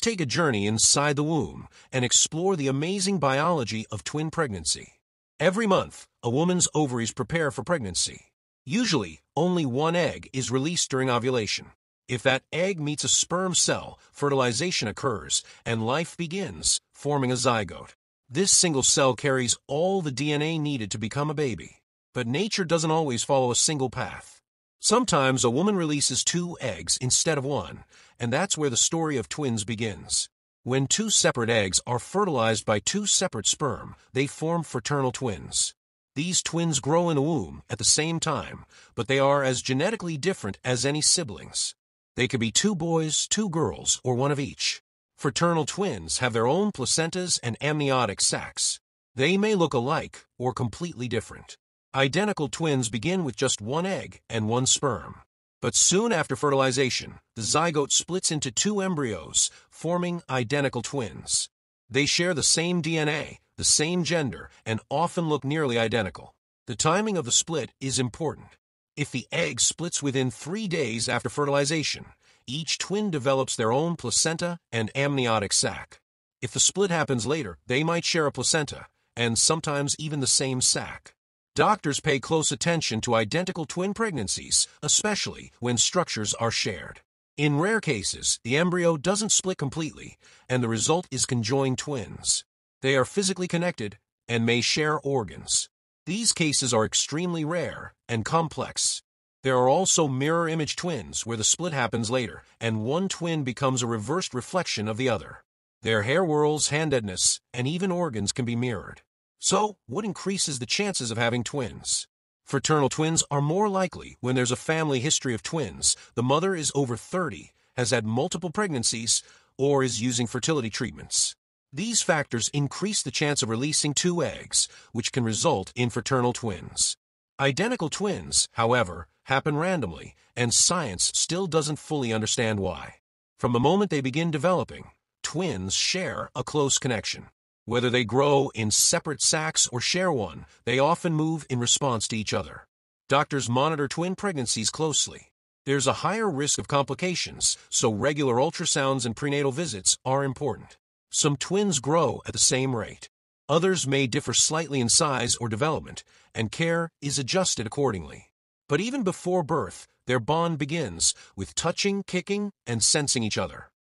Let's take a journey inside the womb and explore the amazing biology of twin pregnancy. Every month, a woman's ovaries prepare for pregnancy. Usually, only one egg is released during ovulation. If that egg meets a sperm cell, fertilization occurs and life begins, forming a zygote. This single cell carries all the DNA needed to become a baby. But nature doesn't always follow a single path. Sometimes a woman releases two eggs instead of one, and that's where the story of twins begins. When two separate eggs are fertilized by two separate sperm, they form fraternal twins. These twins grow in the womb at the same time, but they are as genetically different as any siblings. They could be two boys, two girls, or one of each. Fraternal twins have their own placentas and amniotic sacs. They may look alike or completely different. Identical twins begin with just one egg and one sperm. But soon after fertilization, the zygote splits into two embryos, forming identical twins. They share the same DNA, the same gender, and often look nearly identical. The timing of the split is important. If the egg splits within three days after fertilization, each twin develops their own placenta and amniotic sac. If the split happens later, they might share a placenta, and sometimes even the same sac. Doctors pay close attention to identical twin pregnancies, especially when structures are shared. In rare cases, the embryo doesn't split completely, and the result is conjoined twins. They are physically connected and may share organs. These cases are extremely rare and complex. There are also mirror image twins where the split happens later and one twin becomes a reversed reflection of the other. Their hair whorls, handedness, and even organs can be mirrored. So, what increases the chances of having twins? Fraternal twins are more likely when there's a family history of twins, the mother is over 30, has had multiple pregnancies, or is using fertility treatments. These factors increase the chance of releasing two eggs, which can result in fraternal twins. Identical twins, however, happen randomly, and science still doesn't fully understand why. From the moment they begin developing, twins share a close connection. Whether they grow in separate sacs or share one, they often move in response to each other. Doctors monitor twin pregnancies closely. There's a higher risk of complications, so regular ultrasounds and prenatal visits are important. Some twins grow at the same rate. Others may differ slightly in size or development, and care is adjusted accordingly. But even before birth, their bond begins with touching, kicking, and sensing each other.